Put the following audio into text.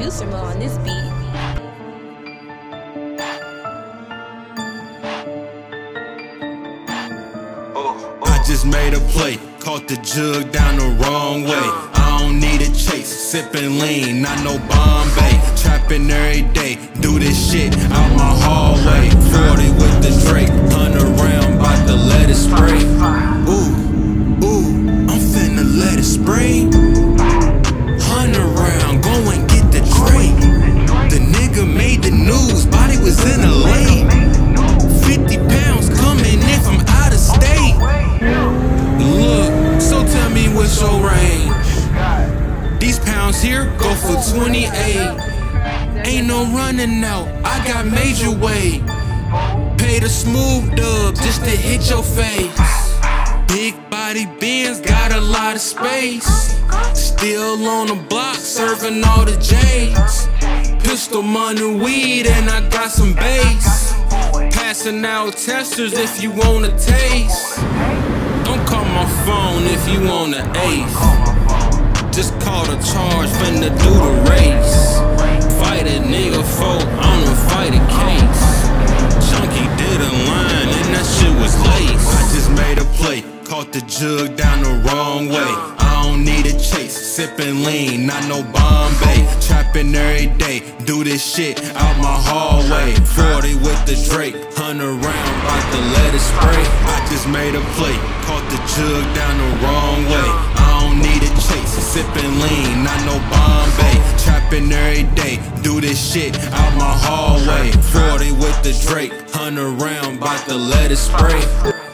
producer mode on this beat. I just made a play, caught the jug down the wrong way. I don't need a chase, sipping lean, not no Bombay. Trapping every day, do this shit out my hallway. 40 with the Drake, hunt around, bout to let it spray. Ooh, ooh, I'm finna let it spray. Here go for 28. Ain't no running out, I got major weight. Paid a smooth dub just to hit your face. Big body Benz got a lot of space. Still on the block, serving all the J's. Pistol money, weed, and I got some bass. Passing out testers if you wanna taste. Don't call my phone if you want an ace. Just call the charge, finna do the race. Fight a nigga folk, I don't fight a case. Chunky did a line and that shit was lace. I just made a play, caught the jug down the wrong way. I don't need a chase, sipping lean, not no Bombay. Trapping every day, do this shit out my hallway. 40 with the Drake, hunt around, bout to let it spray. I just made a play, caught the jug down the wrong way. Don't need a chase, sipping lean, not no Bombay. Trapping every day, do this shit out my hallway. 40 with the Drake, hunt around, bout to let it spray.